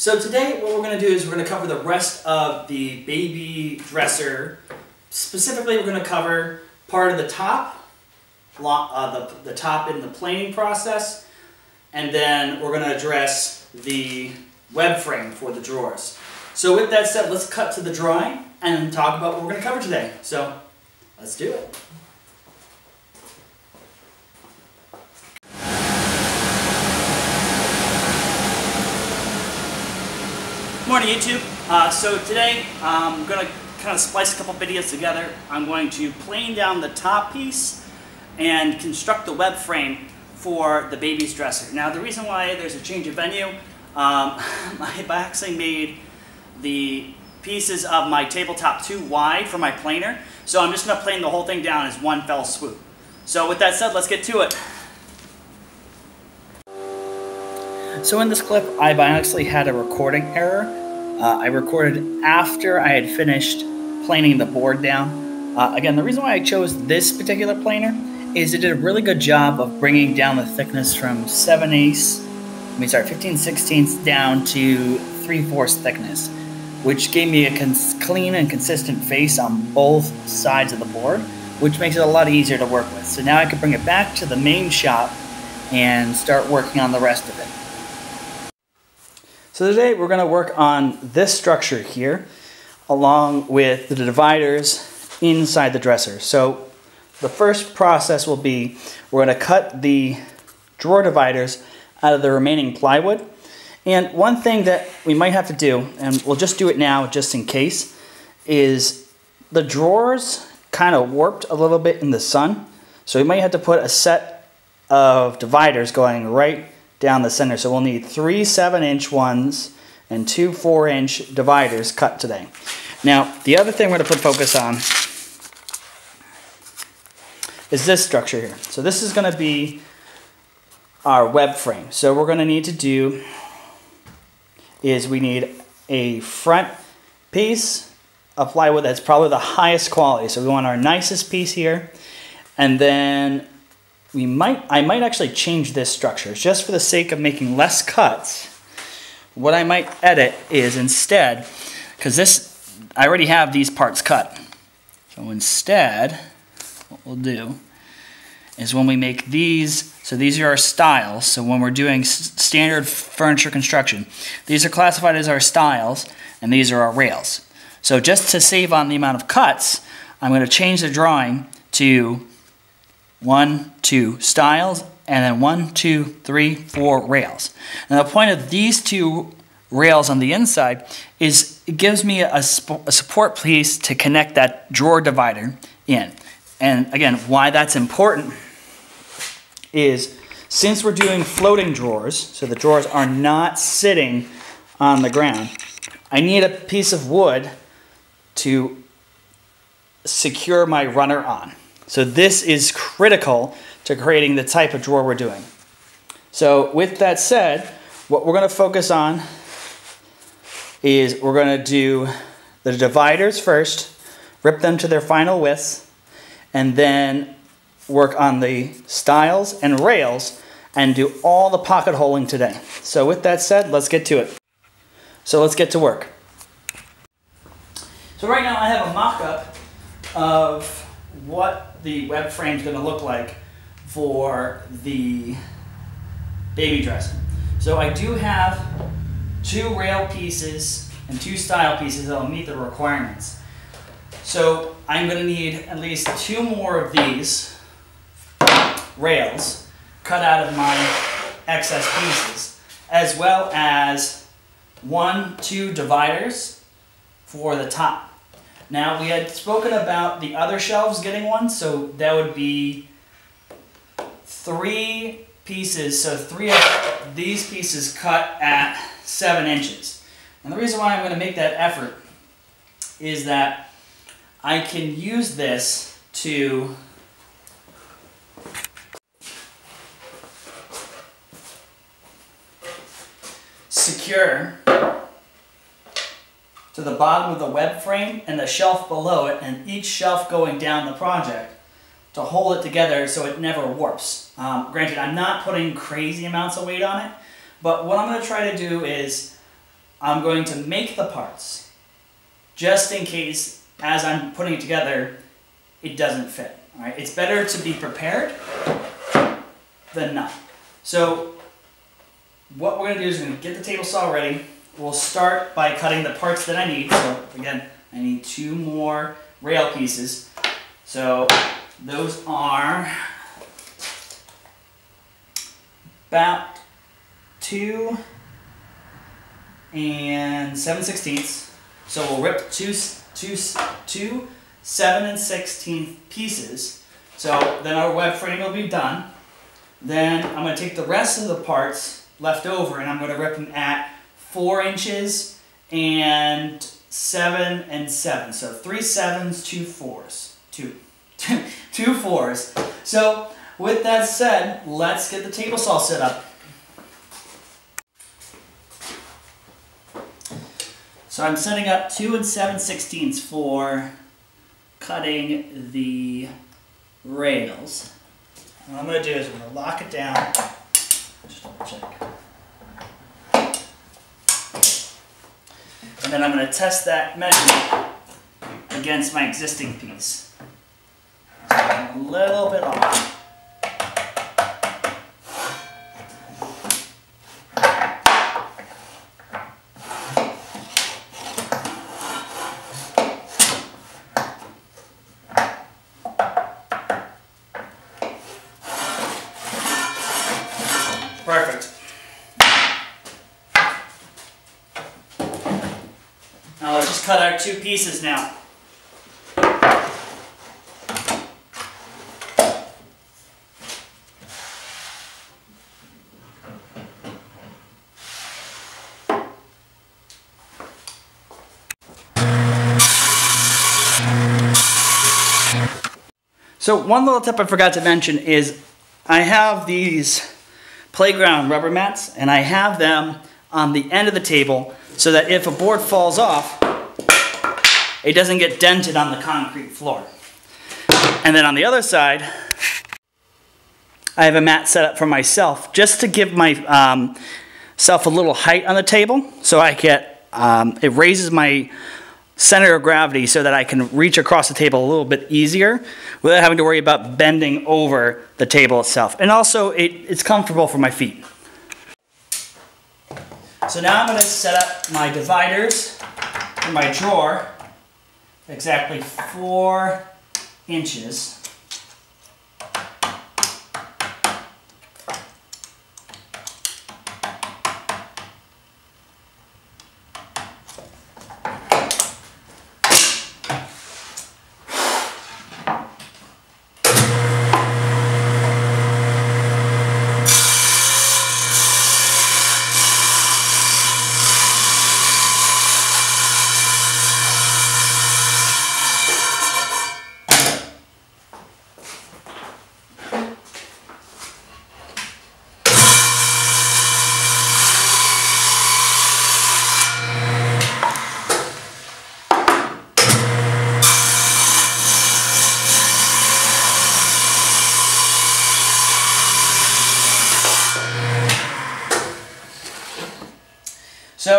So today what we're going to do is we're going to cover the rest of the baby dresser. Specifically we're going to cover part of the top, uh, the, the top in the planing process, and then we're going to address the web frame for the drawers. So with that said, let's cut to the drawing and talk about what we're going to cover today. So let's do it. Good morning YouTube. Uh, so today I'm going to kind of splice a couple videos together. I'm going to plane down the top piece and construct the web frame for the baby's dresser. Now the reason why there's a change of venue, um, I actually made the pieces of my tabletop too wide for my planer, so I'm just going to plane the whole thing down as one fell swoop. So with that said, let's get to it. So in this clip, I've actually had a recording error. Uh, I recorded after I had finished planing the board down. Uh, again, the reason why I chose this particular planer is it did a really good job of bringing down the thickness from 7 eighths, I mean, sorry, 15 sixteenths down to 3 fourths thickness, which gave me a clean and consistent face on both sides of the board, which makes it a lot easier to work with. So now I can bring it back to the main shop and start working on the rest of it. So today we're going to work on this structure here along with the dividers inside the dresser. So the first process will be we're going to cut the drawer dividers out of the remaining plywood. And one thing that we might have to do, and we'll just do it now just in case, is the drawers kind of warped a little bit in the sun. So we might have to put a set of dividers going right down the center. So we'll need three 7-inch ones and two 4-inch dividers cut today. Now, the other thing we're going to put focus on is this structure here. So this is going to be our web frame. So we're going to need to do is we need a front piece of plywood that's probably the highest quality. So we want our nicest piece here. And then we might, I might actually change this structure just for the sake of making less cuts. What I might edit is instead, because this, I already have these parts cut. So instead, what we'll do is when we make these, so these are our stiles. So when we're doing standard furniture construction, these are classified as our stiles and these are our rails. So just to save on the amount of cuts, I'm going to change the drawing to one, two stiles, and then one, two, three, four rails. And the point of these two rails on the inside is it gives me a, a support piece to connect that drawer divider in. And again, why that's important is since we're doing floating drawers, so the drawers are not sitting on the ground, I need a piece of wood to secure my runner on. So this is critical to creating the type of drawer we're doing. So with that said, what we're going to focus on is we're going to do the dividers first, rip them to their final widths, and then work on the stiles and rails and do all the pocket holing today. So with that said, let's get to it. So let's get to work. So right now I have a mock-up of what the web frame is going to look like for the baby dressing. So I do have two rail pieces and two stile pieces that will meet the requirements. So I'm going to need at least two more of these rails cut out of my excess pieces, as well as one, two dividers for the top. Now, we had spoken about the other shelves getting one, so that would be three pieces, so three of these pieces cut at seven inches. And the reason why I'm going to make that effort is that I can use this to secure to the bottom of the web frame and the shelf below it and each shelf going down the project to hold it together so it never warps. Um, granted, I'm not putting crazy amounts of weight on it, but what I'm going to try to do is I'm going to make the parts just in case as I'm putting it together it doesn't fit. All right, it's better to be prepared than not. So what we're gonna do is we're gonna get the table saw ready. We'll start by cutting the parts that I need. So again, I need two more rail pieces. So those are about two and seven sixteenths. So we'll rip two, two, two seven and sixteenth pieces. So then our web frame will be done. Then I'm going to take the rest of the parts left over and I'm going to rip them at four inches and seven and seven. So three sevens, two fours, two, two fours. So with that said, let's get the table saw set up. So I'm setting up two and seven sixteenths for cutting the rails. What I'm going to do is I'm going to lock it down. Just double check. And then I'm going to test that measurement against my existing piece. So I'm a little bit off. Perfect. Now let's just cut our two pieces now. So one little tip I forgot to mention is I have these playground rubber mats and I have them on the end of the table so that if a board falls off, it doesn't get dented on the concrete floor. And then on the other side, I have a mat set up for myself just to give myself um, a little height on the table so I get, um, it raises my center of gravity so that I can reach across the table a little bit easier without having to worry about bending over the table itself. And also, it, it's comfortable for my feet. So now I'm going to set up my dividers for my drawer exactly four inches. So,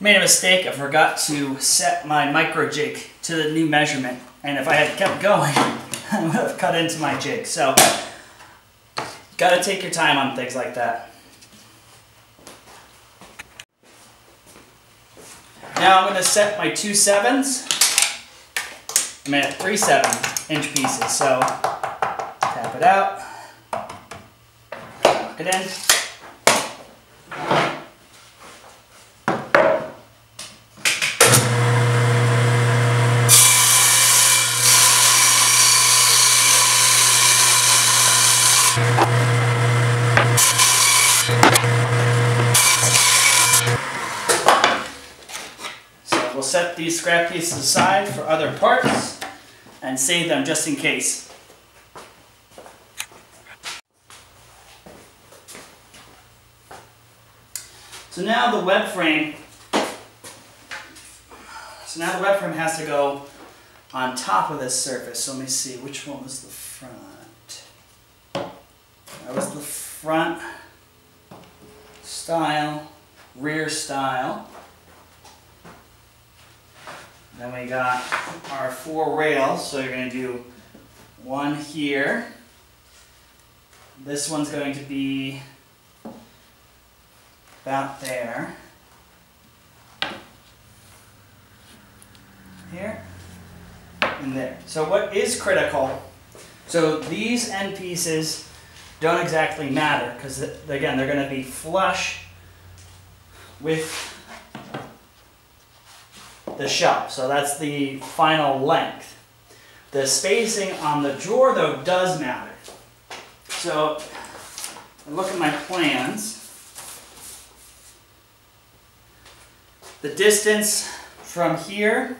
made a mistake. I forgot to set my micro jig to the new measurement. And if I had kept going, I would have cut into my jig. So, gotta take your time on things like that. Now I'm gonna set my two sevens. I'm at three seven inch pieces. So, tap it out, lock it in. So we'll set these scrap pieces aside for other parts and save them just in case. So now the web frame, so now the web frame has to go on top of this surface. So let me see, which one was the front? That was the front stile rear stile. Then we got our four rails, so you're gonna do one here. This one's going to be about there. Here and there. So what is critical, so these end pieces don't exactly matter because again, they're gonna be flush with the shelf. So that's the final length. The spacing on the drawer though does matter. So I look at my plans. The distance from here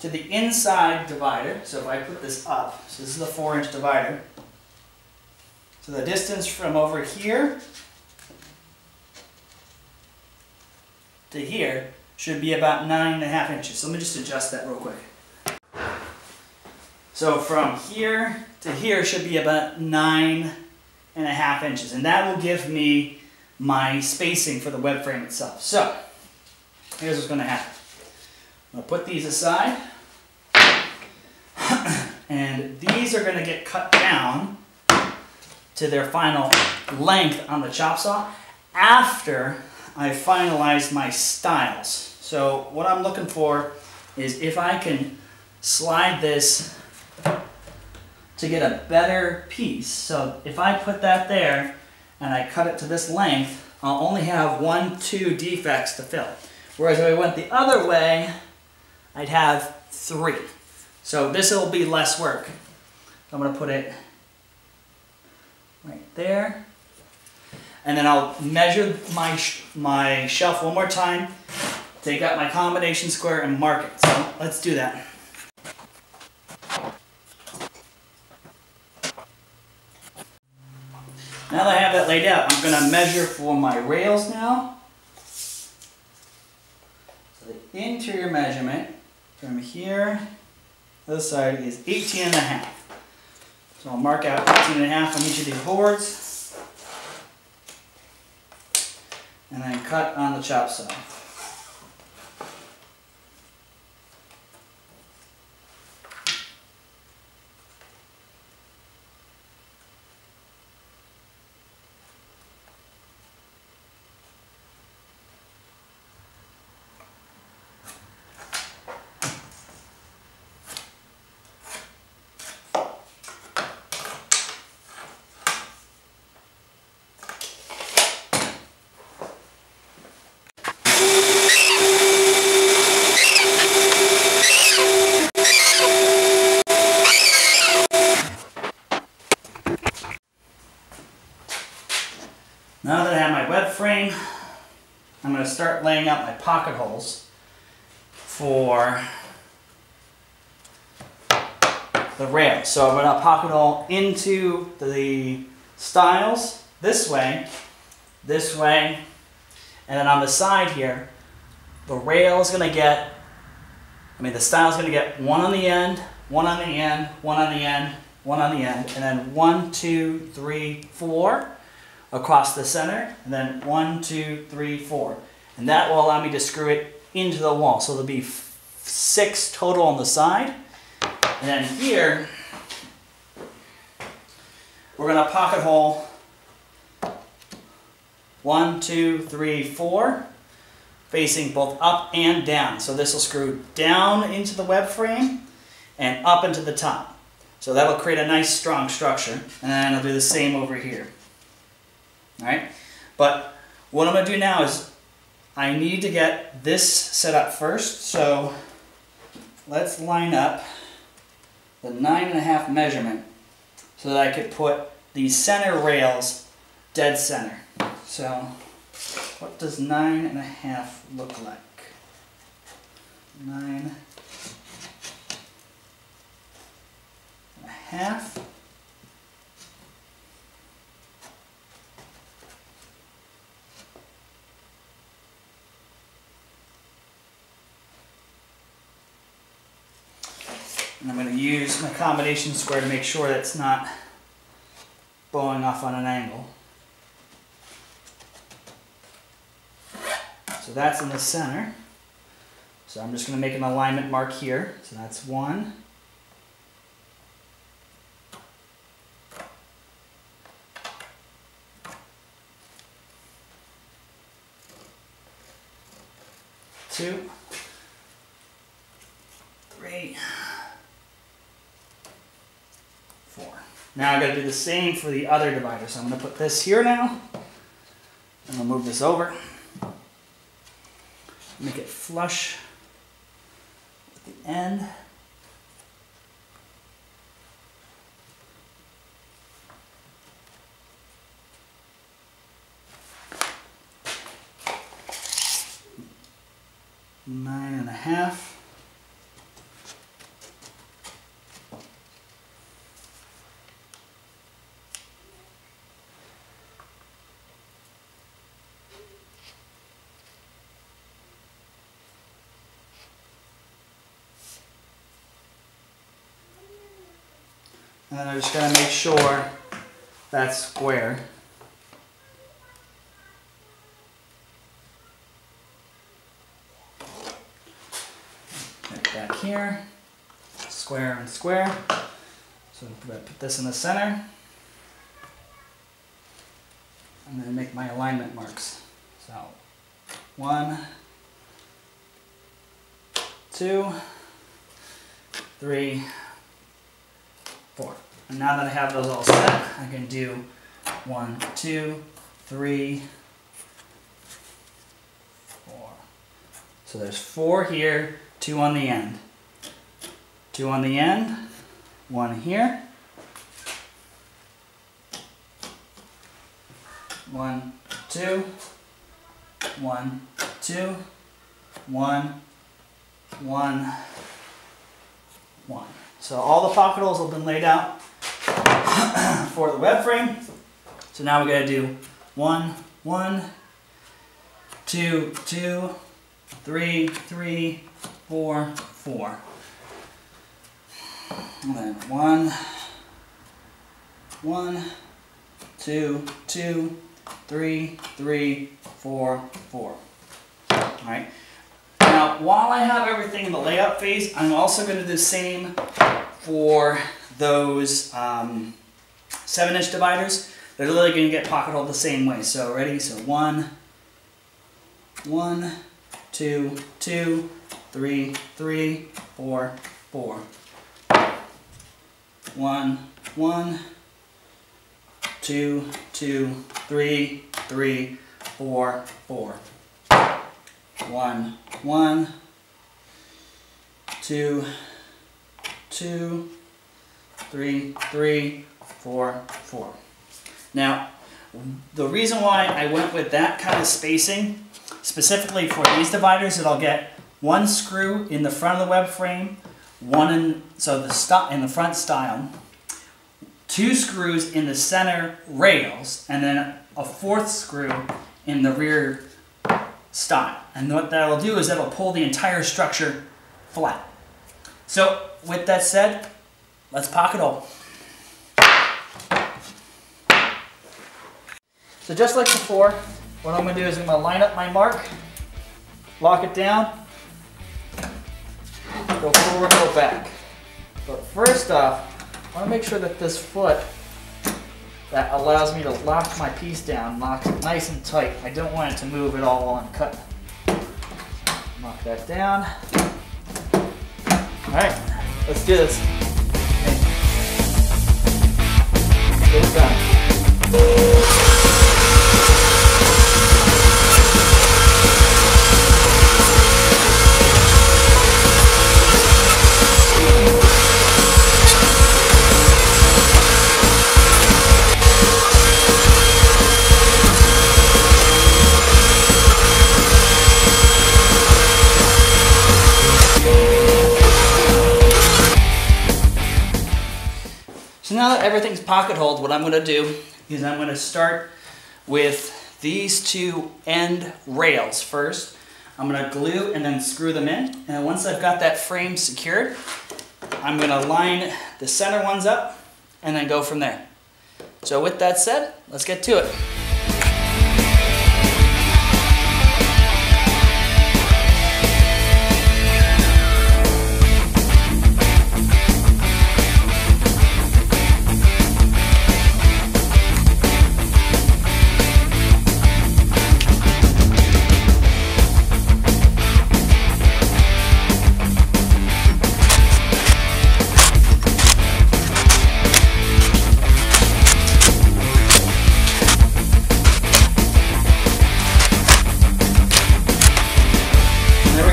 to the inside divider, so if I put this up, so this is the four inch divider. So the distance from over here to here should be about nine and a half inches. So let me just adjust that real quick. So from here to here should be about nine and a half inches. And that will give me my spacing for the web frame itself. So here's what's gonna happen. I'm gonna put these aside. and these are gonna get cut down to their final length on the chop saw after I finalize my stiles. So what I'm looking for is if I can slide this to get a better piece. So if I put that there and I cut it to this length, I'll only have one, two defects to fill. Whereas if I went the other way, I'd have three. So this will be less work. I'm gonna put it right there. And then I'll measure my, my shelf one more time, take out my combination square and mark it. So let's do that. Now that I have that laid out, I'm going to measure for my rails now. So the interior measurement from here this side is 18 and a half. So I'll mark out 18 and a half on each of these boards. And then cut on the chop saw. Now that I have my web frame, I'm going to start laying out my pocket holes for the rail. So I'm going to pocket hole into the stiles this way, this way, and then on the side here, the rail is going to get, I mean the stile is going to get one on the end, one on the end, one on the end, one on the end, and then one, two, three, four across the center, and then one, two, three, four. And that will allow me to screw it into the wall. So there'll be six total on the side. And then here, we're gonna pocket hole one, two, three, four, facing both up and down. So this will screw down into the web frame and up into the top. So that'll create a nice strong structure. And then I'll do the same over here. All right? But what I'm going to do now is I need to get this set up first. So let's line up the nine and a half measurement so that I could put the center rails dead center. So what does nine and a half look like? Nine and a half. And I'm going to use my combination square to make sure that it's not bowing off on an angle. So that's in the center. So I'm just going to make an alignment mark here. So that's one. Two. Three. Now I gotta do the same for the other divider. So I'm gonna put this here now. And I'll move this over. Make it flush with the end. Nine and a half. And then I'm just gonna make sure that's square. Right back here, square and square. So I'm gonna put this in the center. I'm gonna make my alignment marks. So one, two, three, four. And now that I have those all set, I can do one, two, three, four. So there's four here, two on the end. Two on the end, one here. One, two, one, two, one, one, one. So all the pocket holes have been laid out for the web frame. So now we gotta do one, one, two, two, three, three, four, four. And then one, one, two, two, three, three, four, four. All right. Now, while I have everything in the layout phase, I'm also going to do the same for those um, seven inch dividers. They're literally going to get pocket hole the same way. So ready? So one, one, two, two, three, three, four, four. One, one, two, two, three, three, four, four. One, one, two, two, three, three, four, four. Now, the reason why I went with that kind of spacing, specifically for these dividers, is I'll get one screw in the front of the web frame, one in, so the in the front stile, two screws in the center rails, and then a fourth screw in the rear stile. And what that'll do is that'll pull the entire structure flat. So with that said, let's pocket hole. So just like before, what I'm to do is I'm to line up my mark, lock it down, go forward, go back. But first off, I want to make sure that this foot that allows me to lock my piece down locks it nice and tight. I don't want it to move at all while I'm cutting. Lock that down. All right, let's do this. Get it done. Now that everything's pocket holed, what I'm going to do is I'm going to start with these two end rails first. I'm going to glue and then screw them in. And once I've got that frame secured, I'm going to line the center ones up and then go from there. So with that said, let's get to it.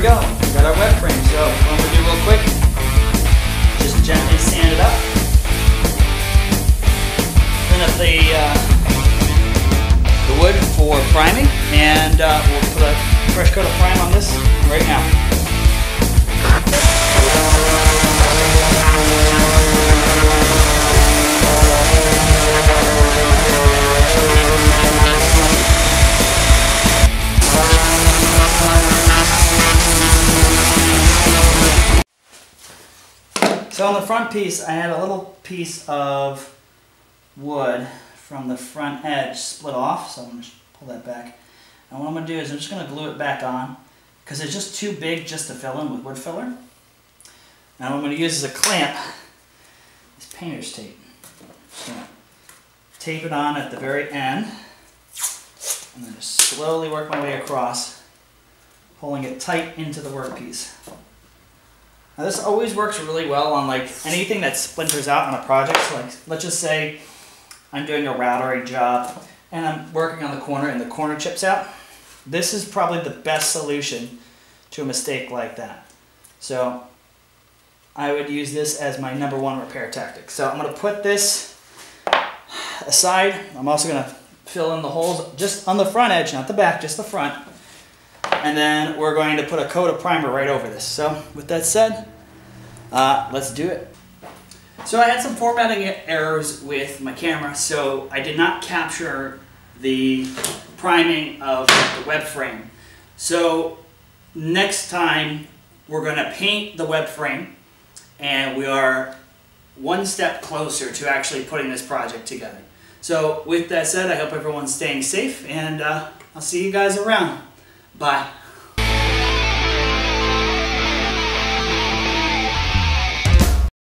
We go. We got our web frame. So what I'm gonna do real quick, just gently sand it up. Clean up the uh, the wood for priming, and uh, we'll put a fresh coat of prime on this right now. So on the front piece, I had a little piece of wood from the front edge split off, so I'm going to pull that back. And what I'm going to do is I'm just going to glue it back on because it's just too big just to fill in with wood filler. Now what I'm going to use as a clamp this painter's tape. To tape it on at the very end and then just slowly work my way across, pulling it tight into the workpiece. Now this always works really well on like anything that splinters out on a project. So like let's just say I'm doing a routering job and I'm working on the corner and the corner chips out. This is probably the best solution to a mistake like that. So I would use this as my number one repair tactic. So I'm to put this aside. I'm also to fill in the holes just on the front edge, not the back, just the front. And then we're going to put a coat of primer right over this. So with that said, uh, let's do it. So I had some formatting errors with my camera, so I did not capture the priming of the web frame. So next time we're going to paint the web frame and we are one step closer to actually putting this project together. So with that said, I hope everyone's staying safe and uh, I'll see you guys around. Bye.